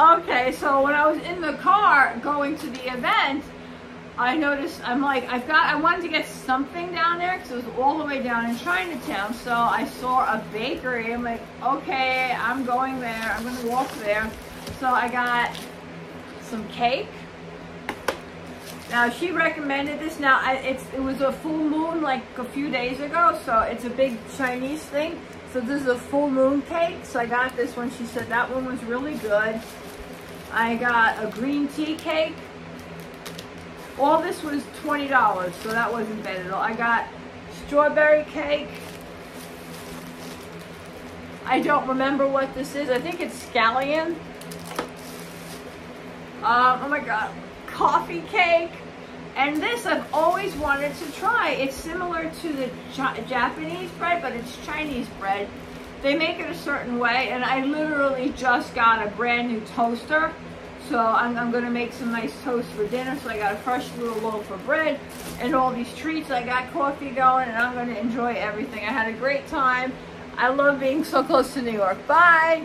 Okay, so when I was in the car going to the event, I noticed, I'm like, I've got, I wanted to get something down there because it was all the way down in Chinatown. So I saw a bakery. I'm like, okay, I'm going there. I'm going to walk there. So I got some cake. Now she recommended this. Now I, it's it was a full moon like a few days ago, so it's a big Chinese thing. So this is a full moon cake. So I got this one. She said that one was really good. I got a green tea cake. All this was $20, so that wasn't bad at all. I got strawberry cake. I don't remember what this is. I think it's scallion. Um, oh my god, coffee cake. And this I've always wanted to try. It's similar to the Japanese bread, but it's Chinese bread. They make it a certain way, and I literally just got a brand new toaster. So I'm, I'm gonna make some nice toast for dinner. So I got a fresh little loaf of bread and all these treats. I got coffee going, and I'm gonna enjoy everything. I had a great time. I love being so close to New York. Bye!